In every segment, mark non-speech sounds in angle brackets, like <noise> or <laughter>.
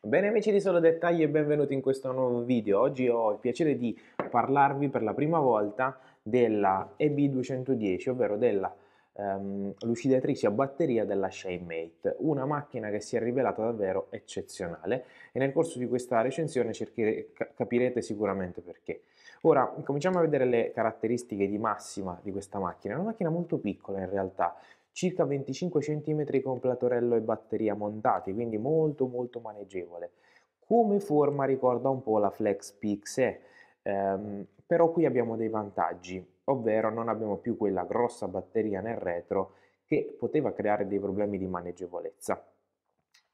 Bene amici di Solo Dettagli e benvenuti in questo nuovo video. Oggi ho il piacere di parlarvi per la prima volta della EB210, ovvero della um, lucidatrice a batteria della ShaneMate, una macchina che si è rivelata davvero eccezionale e nel corso di questa recensione cerchire, capirete sicuramente perché. Ora cominciamo a vedere le caratteristiche di massima di questa macchina, è una macchina molto piccola in realtà, circa 25 cm con platorello e batteria montati, quindi molto molto maneggevole. Come forma ricorda un po' la Flex PXE, ehm, però qui abbiamo dei vantaggi, ovvero non abbiamo più quella grossa batteria nel retro che poteva creare dei problemi di maneggevolezza.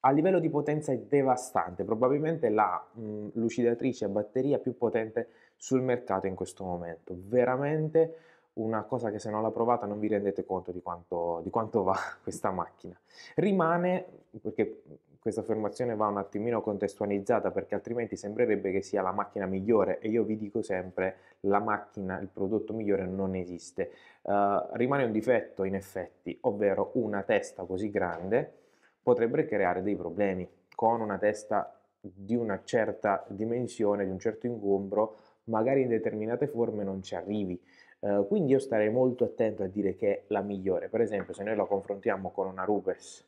A livello di potenza è devastante, probabilmente la mh, lucidatrice a batteria più potente sul mercato in questo momento, veramente una cosa che se non l'ha provata non vi rendete conto di quanto, di quanto va <laughs> questa macchina. Rimane, perché questa affermazione va un attimino contestualizzata perché altrimenti sembrerebbe che sia la macchina migliore e io vi dico sempre la macchina, il prodotto migliore non esiste. Uh, rimane un difetto in effetti, ovvero una testa così grande potrebbe creare dei problemi. Con una testa di una certa dimensione, di un certo ingombro, magari in determinate forme non ci arrivi. Uh, quindi io starei molto attento a dire che è la migliore. Per esempio, se noi la confrontiamo con una Rupes,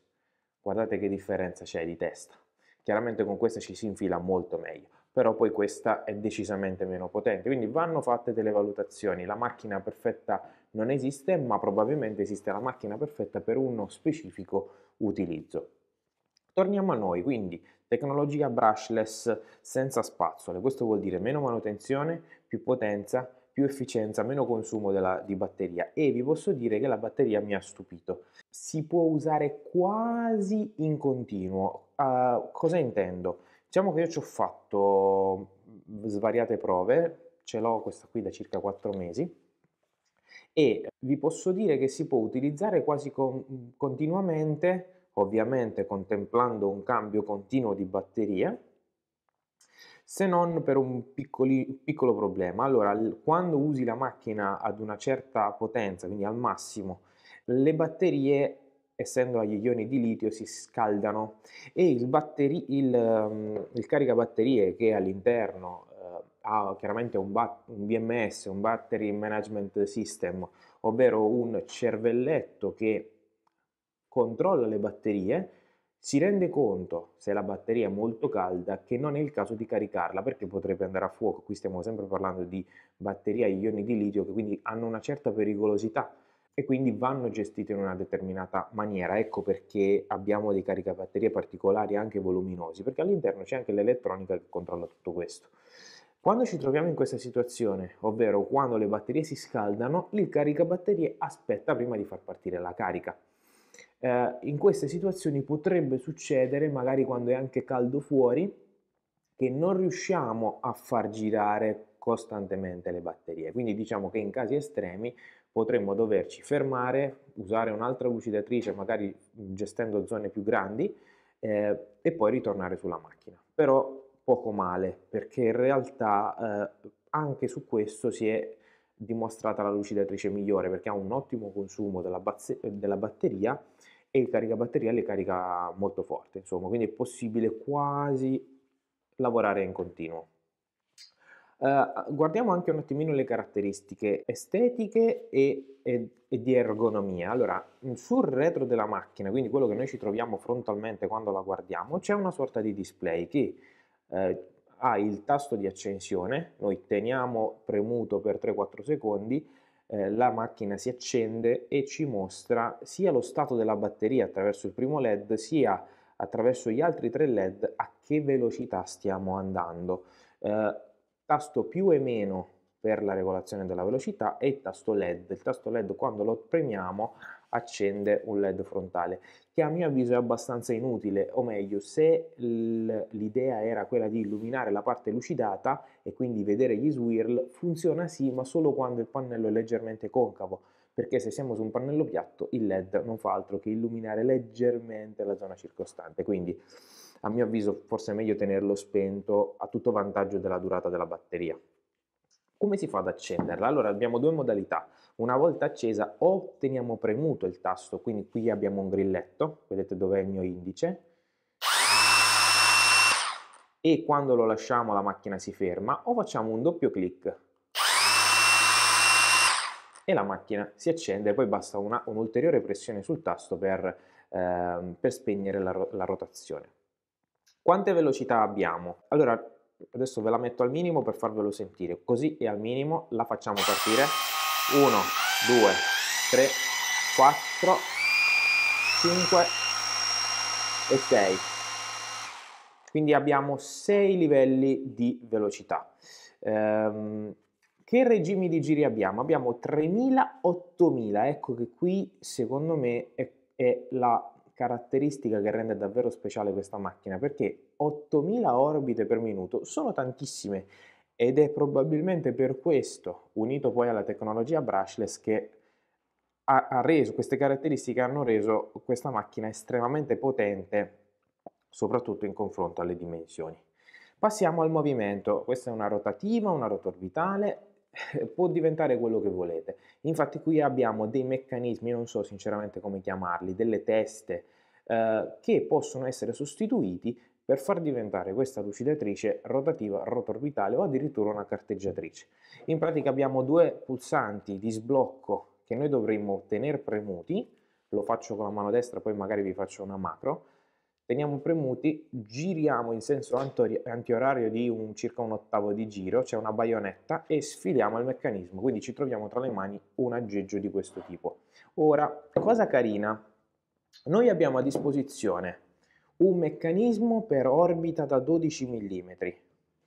guardate che differenza c'è di testa. Chiaramente con questa ci si infila molto meglio, però poi questa è decisamente meno potente, quindi vanno fatte delle valutazioni. La macchina perfetta non esiste, ma probabilmente esiste la macchina perfetta per uno specifico utilizzo. Torniamo a noi, quindi tecnologia brushless senza spazzole, questo vuol dire meno manutenzione, più potenza, più efficienza, meno consumo della, di batteria e vi posso dire che la batteria mi ha stupito. Si può usare quasi in continuo. Uh, cosa intendo? Diciamo che io ci ho fatto svariate prove, ce l'ho questa qui da circa 4 mesi e vi posso dire che si può utilizzare quasi con, continuamente, ovviamente contemplando un cambio continuo di batteria, se non per un piccolo problema. Allora, quando usi la macchina ad una certa potenza, quindi al massimo, le batterie essendo agli ioni di litio si scaldano e il, batteri, il, um, il caricabatterie che all'interno uh, ha chiaramente un, un, BMS, un Battery Management System, ovvero un cervelletto che controlla le batterie, si rende conto, se la batteria è molto calda, che non è il caso di caricarla perché potrebbe andare a fuoco. Qui stiamo sempre parlando di batterie a ioni di litio che quindi hanno una certa pericolosità e quindi vanno gestite in una determinata maniera. Ecco perché abbiamo dei caricabatterie particolari anche voluminosi, perché all'interno c'è anche l'elettronica che controlla tutto questo. Quando ci troviamo in questa situazione, ovvero quando le batterie si scaldano, il caricabatterie aspetta prima di far partire la carica eh, in queste situazioni potrebbe succedere, magari quando è anche caldo fuori, che non riusciamo a far girare costantemente le batterie. Quindi diciamo che in casi estremi potremmo doverci fermare, usare un'altra lucidatrice, magari gestendo zone più grandi, eh, e poi ritornare sulla macchina. Però poco male, perché in realtà eh, anche su questo si è dimostrata la lucidatrice migliore perché ha un ottimo consumo della, della batteria e il caricabatteria le carica molto forte, insomma, quindi è possibile quasi lavorare in continuo. Uh, guardiamo anche un attimino le caratteristiche estetiche e, e, e, di ergonomia. Allora, sul retro della macchina, quindi quello che noi ci troviamo frontalmente quando la guardiamo, c'è una sorta di display che eh, ha il tasto di accensione, noi teniamo premuto per 3-4 secondi, eh, la macchina si accende e ci mostra sia lo stato della batteria attraverso il primo LED, sia attraverso gli altri tre LED a che velocità stiamo andando. Eh, tasto più e meno per la regolazione della velocità e il tasto LED. Il tasto LED quando lo premiamo accende un LED frontale, che a mio avviso è abbastanza inutile, o meglio, se l'idea era quella di illuminare la parte lucidata e quindi vedere gli swirl, funziona sì, ma solo quando il pannello è leggermente concavo, perché se siamo su un pannello piatto il LED non fa altro che illuminare leggermente la zona circostante, quindi a mio avviso forse è meglio tenerlo spento a tutto vantaggio della durata della batteria. Come si fa ad accenderla? Allora abbiamo due modalità. Una volta accesa o teniamo premuto il tasto, quindi qui abbiamo un grilletto, vedete dove è il mio indice, e quando lo lasciamo la macchina si ferma o facciamo un doppio clic e la macchina si accende, poi basta un'ulteriore pressione sul tasto per, eh, per spegnere la, la rotazione. Quante velocità abbiamo? Allora, adesso ve la metto al minimo per farvelo sentire, così è al minimo, la facciamo partire. 1, 2, 3, 4, 5 e 6. Quindi abbiamo 6 livelli di velocità. Ehm, che regimi di giri abbiamo? Abbiamo 3000, 8000, ecco che qui secondo me è, è la caratteristica che rende davvero speciale questa macchina perché 8000 orbite per minuto sono tantissime ed è probabilmente per questo, unito poi alla tecnologia brushless, che ha, ha reso, queste caratteristiche hanno reso questa macchina estremamente potente, soprattutto in confronto alle dimensioni. Passiamo al movimento, questa è una rotativa, una rotorbitale, <laughs> può diventare quello che volete. Infatti qui abbiamo dei meccanismi, non so sinceramente come chiamarli, delle teste eh, che possono essere sostituiti per far diventare questa lucidatrice rotativa, rotorbitale o addirittura una carteggiatrice. In pratica abbiamo due pulsanti di sblocco che noi dovremmo tenere premuti, lo faccio con la mano destra, poi magari vi faccio una macro, teniamo premuti, giriamo in senso antiorario di un, circa un ottavo di giro, c'è una baionetta e sfiliamo il meccanismo, quindi ci troviamo tra le mani un aggeggio di questo tipo. Ora, cosa carina, noi abbiamo a disposizione un meccanismo per orbita da 12 mm,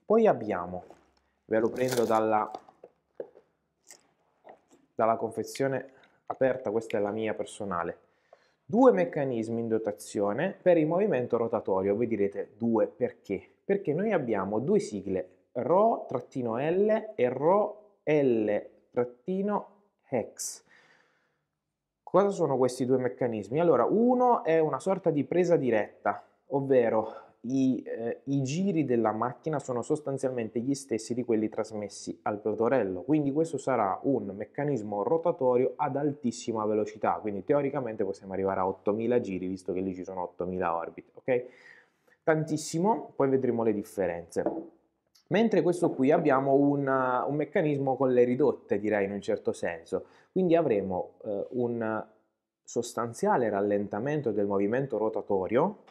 poi abbiamo, ve lo prendo dalla, dalla confezione aperta, questa è la mia personale, due meccanismi in dotazione per il movimento rotatorio. Voi direte due perché? Perché noi abbiamo due sigle RO-L e RO-L-Hex. Cosa sono questi due meccanismi? Allora, uno è una sorta di presa diretta, ovvero i, eh, i, giri della macchina sono sostanzialmente gli stessi di quelli trasmessi al platorello, quindi questo sarà un meccanismo rotatorio ad altissima velocità, quindi teoricamente possiamo arrivare a 8000 giri, visto che lì ci sono 8000 orbite, ok? Tantissimo, poi vedremo le differenze. Mentre questo qui abbiamo una, un meccanismo con le ridotte, direi in un certo senso, quindi avremo eh, un sostanziale rallentamento del movimento rotatorio,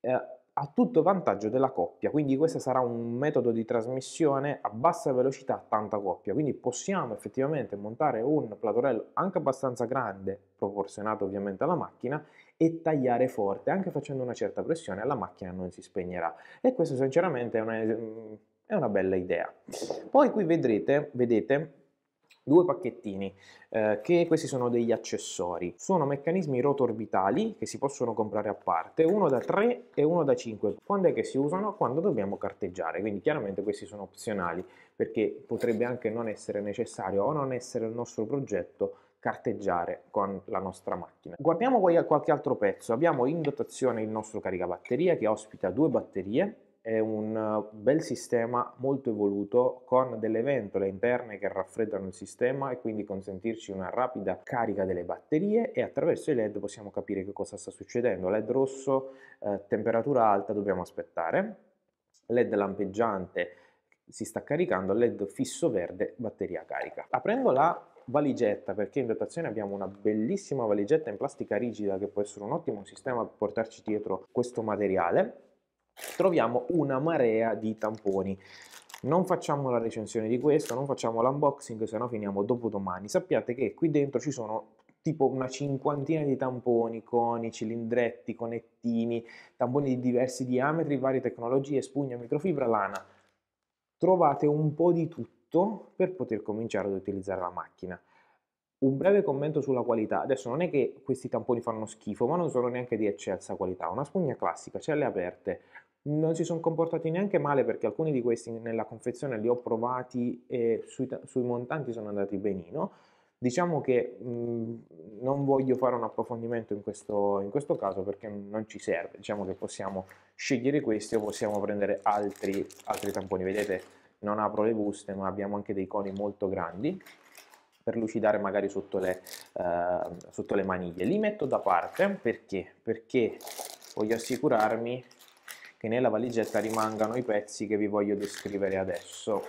eh, a tutto vantaggio della coppia, quindi questo sarà un metodo di trasmissione a bassa velocità a tanta coppia, quindi possiamo effettivamente montare un platorello anche abbastanza grande, proporzionato ovviamente alla macchina, e tagliare forte, anche facendo una certa pressione, la macchina non si spegnerà. E questo sinceramente è una, è una bella idea. Poi qui vedrete, vedete due pacchettini, eh, che questi sono degli accessori. Sono meccanismi rotorbitali che si possono comprare a parte, uno da 3 e uno da 5. Quando è che si usano? Quando dobbiamo carteggiare, quindi chiaramente questi sono opzionali, perché potrebbe anche non essere necessario o non essere il nostro progetto carteggiare con la nostra macchina. Guardiamo poi a qualche altro pezzo. Abbiamo in dotazione il nostro caricabatteria che ospita due batterie è un bel sistema molto evoluto con delle ventole interne che raffreddano il sistema e quindi consentirci una rapida carica delle batterie e attraverso i led possiamo capire che cosa sta succedendo. LED rosso, eh, temperatura alta, dobbiamo aspettare. LED lampeggiante si sta caricando, LED fisso verde, batteria carica. Aprendo la valigetta, perché in dotazione abbiamo una bellissima valigetta in plastica rigida che può essere un ottimo sistema per portarci dietro questo materiale, troviamo una marea di tamponi. Non facciamo la recensione di questo, non facciamo l'unboxing, se no finiamo dopo domani. Sappiate che qui dentro ci sono tipo una cinquantina di tamponi, coni, cilindretti, conettini, tamponi di diversi diametri, varie tecnologie, spugna, microfibra, lana. Trovate un po' di tutto per poter cominciare ad utilizzare la macchina. Un breve commento sulla qualità. Adesso non è che questi tamponi fanno schifo, ma non sono neanche di eccelsa qualità. Una spugna classica, celle aperte, non si sono comportati neanche male perché alcuni di questi nella confezione li ho provati e sui, sui montanti sono andati benino. Diciamo che mh, non voglio fare un approfondimento in questo, in questo, caso perché non ci serve, diciamo che possiamo scegliere questi o possiamo prendere altri, altri tamponi. Vedete, non apro le buste ma abbiamo anche dei coni molto grandi per lucidare magari sotto le, eh, sotto le maniglie. Li metto da parte perché? Perché voglio assicurarmi che nella valigetta rimangano i pezzi che vi voglio descrivere adesso.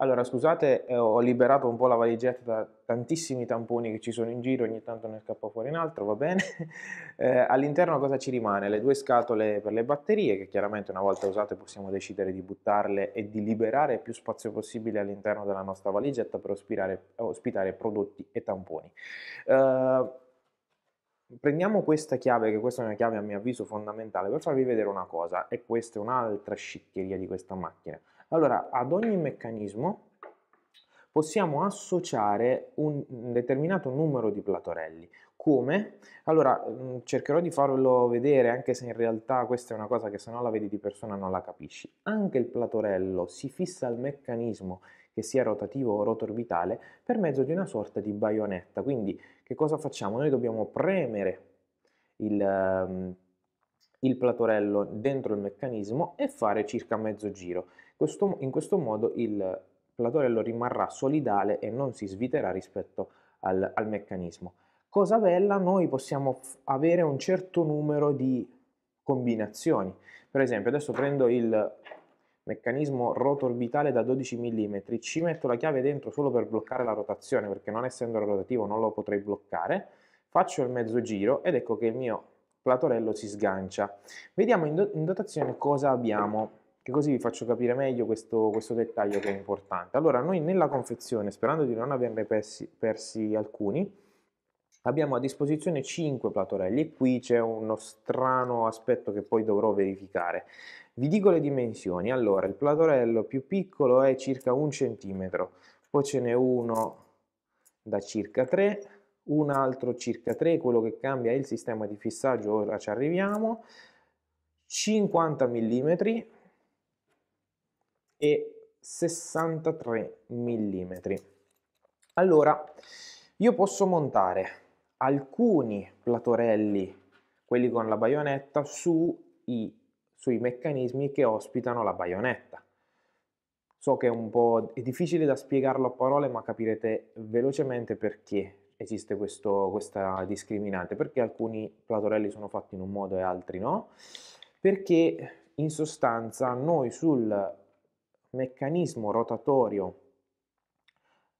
Allora, scusate, eh, ho liberato un po' la valigetta da tantissimi tamponi che ci sono in giro, ogni tanto ne scappa fuori un altro, va bene. <laughs> Eh, all'interno cosa ci rimane? Le due scatole per le batterie, che chiaramente una volta usate possiamo decidere di buttarle e di liberare più spazio possibile all'interno della nostra valigetta per ospitare, ospitare prodotti e tamponi. Eh, prendiamo questa chiave, che questa è una chiave a mio avviso fondamentale, per farvi vedere una cosa, e questa è un'altra sciccheria di questa macchina. Allora, ad ogni meccanismo possiamo associare un determinato numero di platorelli. Come? Allora, mm, cercherò di farvelo vedere, anche se in realtà questa è una cosa che se non la vedi di persona non la capisci. Anche il platorello si fissa al meccanismo che sia rotativo o rotorbitale per mezzo di una sorta di baionetta. Quindi che cosa facciamo? Noi dobbiamo premere il, um, il platorello dentro il meccanismo e fare circa mezzo giro. Questo, in questo modo il platorello rimarrà solidale e non si sviterà rispetto al, al meccanismo. Cosa bella, noi possiamo avere un certo numero di combinazioni. Per esempio, adesso prendo il meccanismo rotorbitale da 12 mm, ci metto la chiave dentro solo per bloccare la rotazione, perché non essendo rotativo non lo potrei bloccare, faccio il mezzo giro ed ecco che il mio platorello si sgancia. Vediamo in, do in dotazione cosa abbiamo che così vi faccio capire meglio questo, questo, dettaglio che è importante. Allora, noi nella confezione, sperando di non averne persi, persi alcuni, abbiamo a disposizione 5 platorelli, qui c'è uno strano aspetto che poi dovrò verificare. Vi dico le dimensioni, allora il platorello più piccolo è circa un centimetro, poi ce n'è uno da circa 3, un altro circa 3, quello che cambia è il sistema di fissaggio, ora ci arriviamo, 50 mm, e 63 mm. Allora, io posso montare alcuni platorelli, quelli con la baionetta, sui, sui meccanismi che ospitano la baionetta. So che è un po' è difficile da spiegarlo a parole, ma capirete velocemente perché esiste questo, questa discriminante, perché alcuni platorelli sono fatti in un modo e altri no, perché in sostanza noi sul meccanismo rotatorio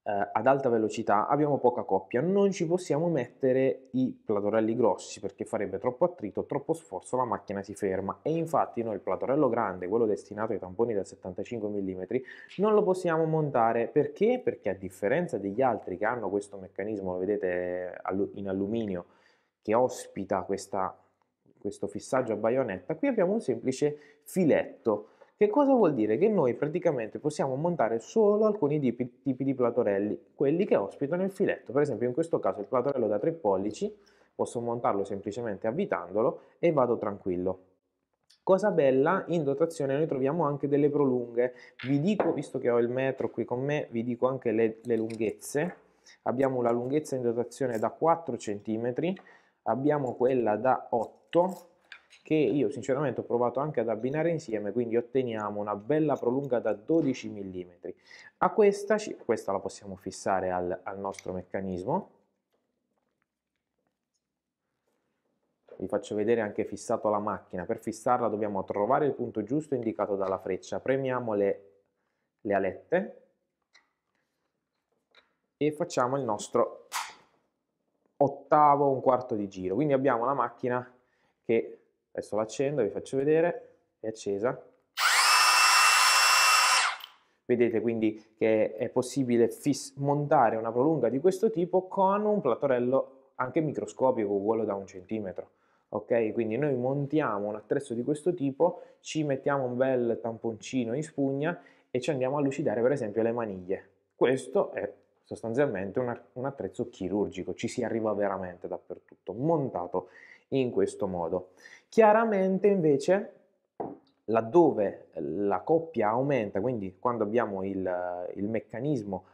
eh, ad alta velocità abbiamo poca coppia, non ci possiamo mettere i platorelli grossi perché farebbe troppo attrito, troppo sforzo, la macchina si ferma. E infatti noi il platorello grande, quello destinato ai tamponi da 75 mm, non lo possiamo montare. Perché? Perché a differenza degli altri che hanno questo meccanismo, lo vedete in alluminio, che ospita questa, questo fissaggio a baionetta, qui abbiamo un semplice filetto che cosa vuol dire? Che noi praticamente possiamo montare solo alcuni tipi, tipi, di platorelli, quelli che ospitano il filetto. Per esempio in questo caso il platorello da 3 pollici, posso montarlo semplicemente avvitandolo e vado tranquillo. Cosa bella, in dotazione noi troviamo anche delle prolunghe. Vi dico, visto che ho il metro qui con me, vi dico anche le, le lunghezze. Abbiamo la lunghezza in dotazione da 4 cm, abbiamo quella da 8 che io sinceramente ho provato anche ad abbinare insieme, quindi otteniamo una bella prolunga da 12 mm. A questa, questa la possiamo fissare al, al nostro meccanismo. Vi faccio vedere anche fissato la macchina. Per fissarla dobbiamo trovare il punto giusto indicato dalla freccia. Premiamo le, le alette e facciamo il nostro ottavo, un quarto di giro. Quindi abbiamo la macchina che Adesso l'accendo, vi faccio vedere, è accesa. Vedete quindi che è possibile montare una prolunga di questo tipo con un platorello anche microscopico, uguale da un centimetro. Ok, quindi noi montiamo un attrezzo di questo tipo, ci mettiamo un bel tamponcino in spugna e ci andiamo a lucidare per esempio le maniglie. Questo è sostanzialmente un attrezzo chirurgico, ci si arriva veramente dappertutto, montato in questo modo. Chiaramente invece laddove la coppia aumenta, quindi quando abbiamo il, il meccanismo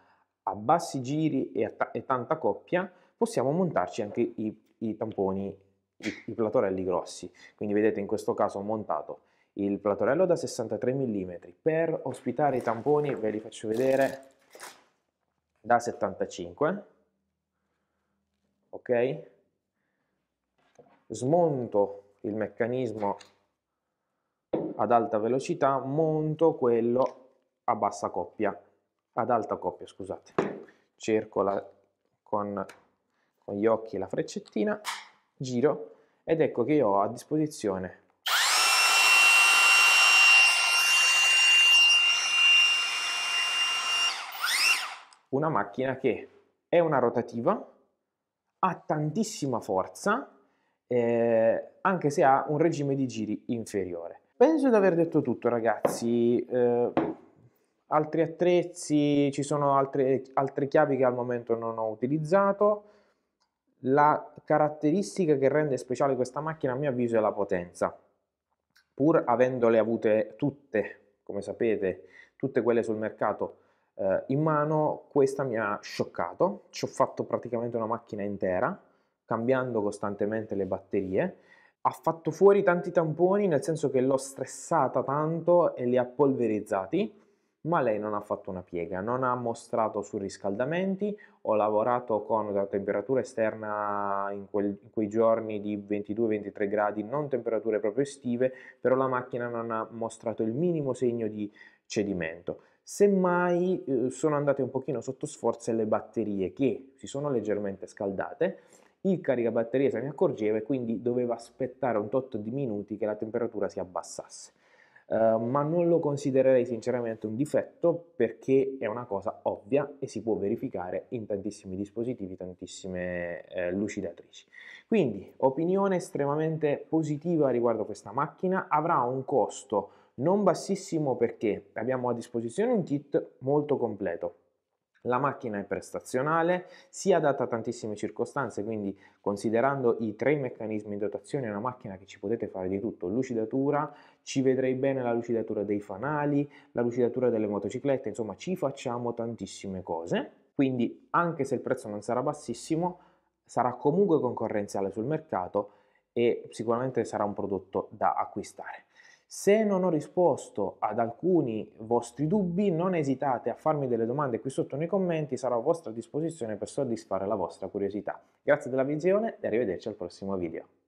a bassi giri e, a, e, tanta coppia, possiamo montarci anche i, i tamponi, i, i, platorelli grossi. Quindi vedete in questo caso ho montato il platorello da 63 mm per ospitare i tamponi, ve li faccio vedere, da 75, ok? Smonto il meccanismo ad alta velocità, monto quello a bassa coppia, ad alta coppia, scusate. Cerco la, con, con gli occhi la freccettina, giro ed ecco che io ho a disposizione una macchina che è una rotativa, ha tantissima forza, eh, anche se ha un regime di giri inferiore. Penso di aver detto tutto ragazzi, eh, altri attrezzi, ci sono altre, altre chiavi che al momento non ho utilizzato, la caratteristica che rende speciale questa macchina a mio avviso è la potenza, pur avendole avute tutte, come sapete, tutte quelle sul mercato eh, in mano, questa mi ha scioccato, ci ho fatto praticamente una macchina intera, cambiando costantemente le batterie, ha fatto fuori tanti tamponi nel senso che l'ho stressata tanto e li ha polverizzati, ma lei non ha fatto una piega, non ha mostrato surriscaldamenti, ho lavorato con una temperatura esterna in, quel, in quei giorni di 22-23 gradi, non temperature proprio estive, però la macchina non ha mostrato il minimo segno di cedimento. Semmai eh, sono andate un pochino sotto sforzo le batterie che si sono leggermente scaldate, il caricabatterie se ne accorgeva e quindi doveva aspettare un tot di minuti che la temperatura si abbassasse. Uh, ma non lo considererei sinceramente un difetto perché è una cosa ovvia e si può verificare in tantissimi dispositivi, tantissime eh, lucidatrici. Quindi opinione estremamente positiva riguardo questa macchina, avrà un costo non bassissimo perché abbiamo a disposizione un kit molto completo. La macchina è prestazionale, si adatta a tantissime circostanze, quindi considerando i tre meccanismi in dotazione è una macchina che ci potete fare di tutto, lucidatura, ci vedrei bene la lucidatura dei fanali, la lucidatura delle motociclette, insomma ci facciamo tantissime cose, quindi anche se il prezzo non sarà bassissimo, sarà comunque concorrenziale sul mercato e sicuramente sarà un prodotto da acquistare. Se non ho risposto ad alcuni vostri dubbi, non esitate a farmi delle domande qui sotto nei commenti, sarò a vostra disposizione per soddisfare la vostra curiosità. Grazie della visione e arrivederci al prossimo video.